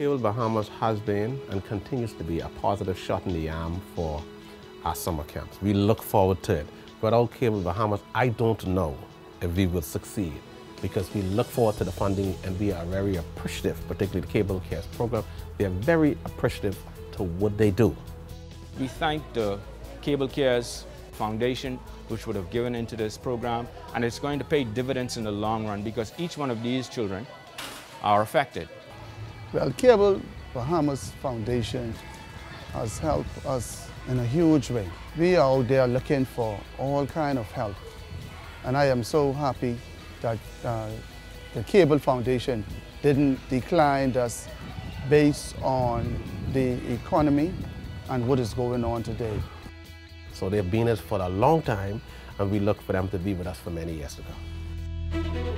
Cable Bahamas has been and continues to be a positive shot in the arm for our summer camps. We look forward to it. Without Cable Bahamas, I don't know if we will succeed because we look forward to the funding and we are very appreciative, particularly the Cable Cares program. We are very appreciative to what they do. We thank the Cable Cares Foundation, which would have given into this program, and it's going to pay dividends in the long run because each one of these children are affected. Well, Cable Bahamas Foundation has helped us in a huge way. We are out there looking for all kind of help. And I am so happy that uh, the Cable Foundation didn't decline us based on the economy and what is going on today. So they've been us for a long time and we look for them to be with us for many years to come.